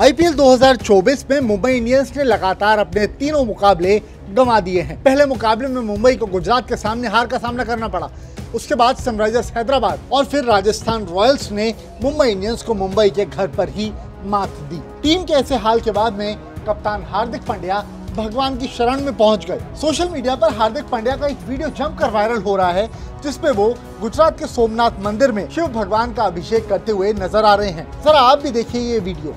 IPL 2024 में Mumbai Indians ने लगातार अपने तीनों मुकाबले गंवा दिए हैं। पहले मुकाबले में मुंबई को गुजरात के सामने हार का सामना करना पड़ा। उसके बाद सनराइजर्स हैदराबाद और फिर राजस्थान रॉयल्स ने मुंबई इंडियंस को मुंबई के घर पर ही मात दी। टीम के ऐसे हाल के बाद में कप्तान हार्दिक पांड्या भगवान की शरण में पहुँच गए। सोशल मीडिया पर हार्दिक पांड्या का एक वीडियो जमकर वायरल हो रहा है जिसपे वो गुजरात के सोमनाथ मंदिर में शिव भगवान का अभिषेक करते हुए नज़र आ रहे हैं। जरा आप भी देखिए ये वीडियो।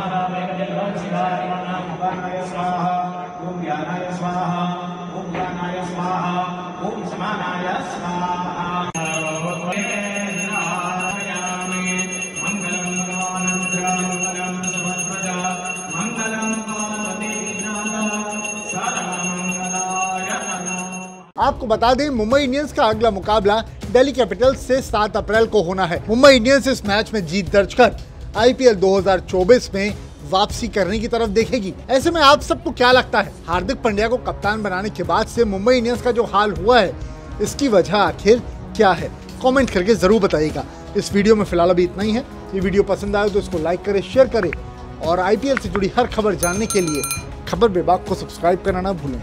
आपको बता दें, मुंबई इंडियंस का अगला मुकाबला दिल्ली कैपिटल्स से 7 अप्रैल को होना है। मुंबई इंडियंस इस मैच में जीत दर्ज कर आईपीएल 2024 में वापसी करने की तरफ़ देखेगी। ऐसे में आप सबको क्या लगता है? हार्दिक पंड्या को कप्तान बनाने के बाद से मुंबई इंडियंस का जो हाल हुआ है, इसकी वजह आखिर क्या है? कमेंट करके ज़रूर बताइएगा। इस वीडियो में फ़िलहाल अभी इतना ही है। ये वीडियो पसंद आए तो इसको लाइक करें, शेयर करें और आईपीएल से जुड़ी हर खबर जानने के लिए खबर विभाग को सब्सक्राइब करना ना भूलें।